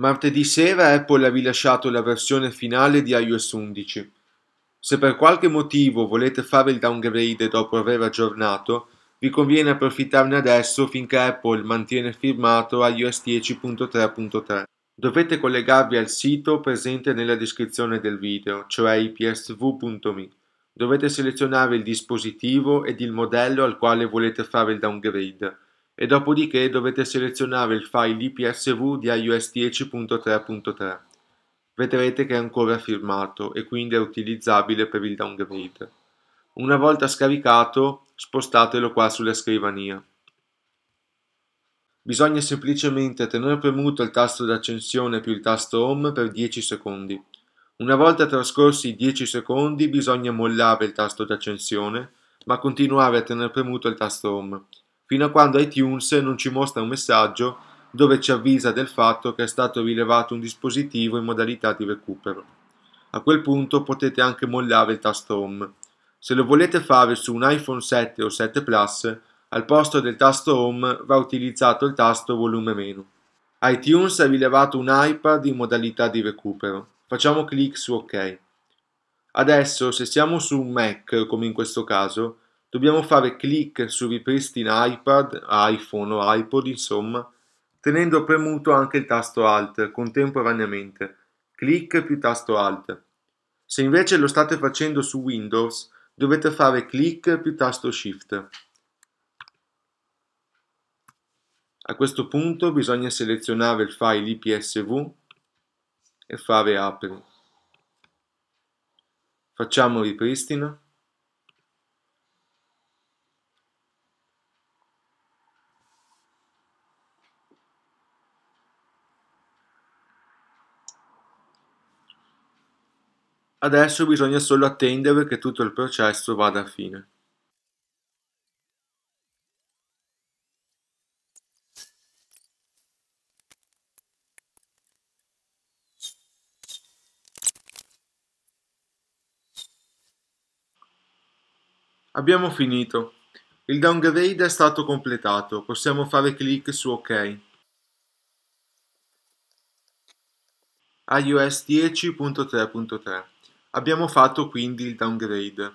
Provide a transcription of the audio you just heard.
Martedì sera Apple ha rilasciato la versione finale di iOS 11. Se per qualche motivo volete fare il downgrade dopo aver aggiornato, vi conviene approfittarne adesso finché Apple mantiene firmato iOS 10.3.3. Dovete collegarvi al sito presente nella descrizione del video, cioè ipsv.me. Dovete selezionare il dispositivo ed il modello al quale volete fare il downgrade e dopodiché dovete selezionare il file IPSV di iOS 10.3.3. Vedrete che è ancora firmato e quindi è utilizzabile per il downgrade. Una volta scaricato, spostatelo qua sulla scrivania. Bisogna semplicemente tenere premuto il tasto d'accensione più il tasto Home per 10 secondi. Una volta trascorsi i 10 secondi bisogna mollare il tasto d'accensione, ma continuare a tenere premuto il tasto Home fino a quando iTunes non ci mostra un messaggio dove ci avvisa del fatto che è stato rilevato un dispositivo in modalità di recupero. A quel punto potete anche mollare il tasto Home. Se lo volete fare su un iPhone 7 o 7 Plus, al posto del tasto Home va utilizzato il tasto volume meno. iTunes ha rilevato un iPad in modalità di recupero. Facciamo clic su OK. Adesso, se siamo su un Mac, come in questo caso, dobbiamo fare clic su ripristina iPad, iPhone o iPod insomma, tenendo premuto anche il tasto Alt contemporaneamente, clic più tasto Alt. Se invece lo state facendo su Windows, dovete fare clic più tasto Shift. A questo punto bisogna selezionare il file IPSV e fare apri. Facciamo ripristina. Adesso bisogna solo attendere che tutto il processo vada a fine. Abbiamo finito. Il downgrade è stato completato, possiamo fare clic su OK. iOS 10.3.3 Abbiamo fatto quindi il downgrade.